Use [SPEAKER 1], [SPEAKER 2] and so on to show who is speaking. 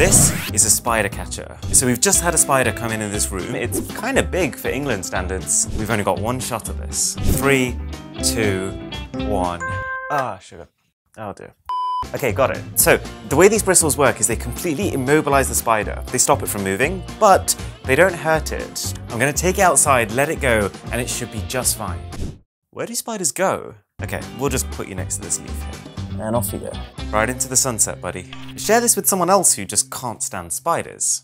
[SPEAKER 1] This is a spider catcher. So we've just had a spider come in in this room. It's kind of big for England standards. We've only got one shot of this. Three, two, one. Ah, sugar. Oh dear. Okay, got it. So, the way these bristles work is they completely immobilize the spider. They stop it from moving, but they don't hurt it. I'm gonna take it outside, let it go, and it should be just fine. Where do spiders go? Okay, we'll just put you next to this leaf here. And off you go. Right into the sunset, buddy. Share this with someone else who just can't stand spiders.